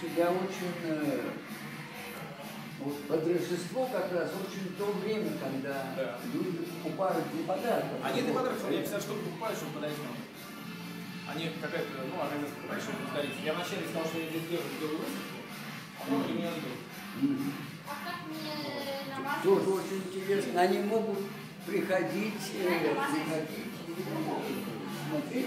тебя очень... э, вот под Рождество как раз очень то время, когда Да. люди покупают для подарков. Они это подарок, я 50 штук покупаю, чтобы подарить вам. Они какая-то, ну, организация покупает, чтобы подарить. Я вначале сказал, что я здесь делаю, делаю выставку, а потом для меня. А как мне на вашу Тоже очень интересно. Они могут приходить, э, приходить и смотреть.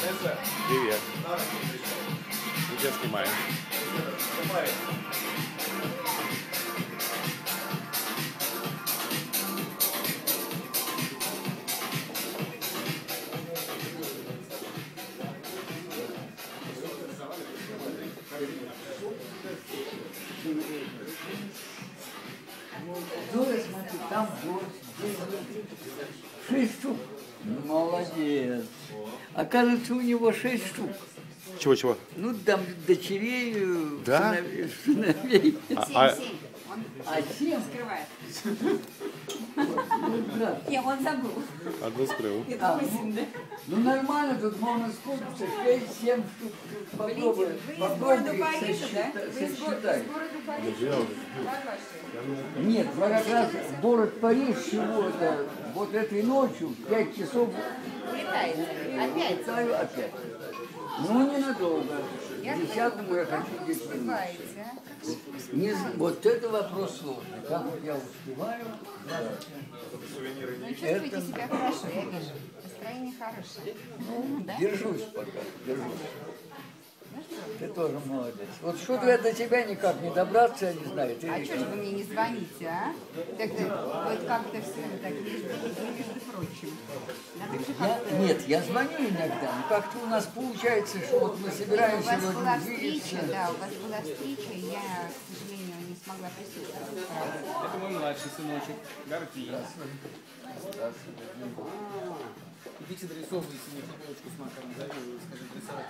Привет. надо пришел. Где снимаем? Зоя, смотри, там вот, здесь шесть штук. Ну, Молодец. Оказывается, у него шесть штук. Чего-чего? Ну, там дочерей, э, Да? сыновей- сыновей. А, а- А семь? Скрывает. Ну. Не, он забыл. одну скрыл. Это мысль, да? Ну, нормально, тут можно скупиться, шесть-семь штук. Попробуй, Вы из города Парижа, да? Вы из, города Парижа? Нет, как раз город Париж сегодня, вот этой ночью, пять часов Улетаете. Опять. летаю опять. Ну, ненадолго. Я Десятому я хочу здесь вернуться. Успеваете, а? Не вот это вопрос сложный. Как вот я успеваю? Ну, чувствуете себя хорошо, я вижу. Настроение хорошее. Да? Держусь пока, держусь. Ты тоже молодец. Вот что-то я до тебя никак не добраться, я не знаю. Ты А что же вы мне не звоните, а? Так вот как-то все так между, между прочим. Же Я, нет, я звоню иногда, но как-то у нас получается, что вот мы У собираемся вас была сегодня встреча, да, у вас была встреча, и я, к сожалению, не смогла присутствовать. Это мой младший сыночек, Гордей. Идите дорисовывайте мне тарелочку с макаром, зови, скажем, рисовать.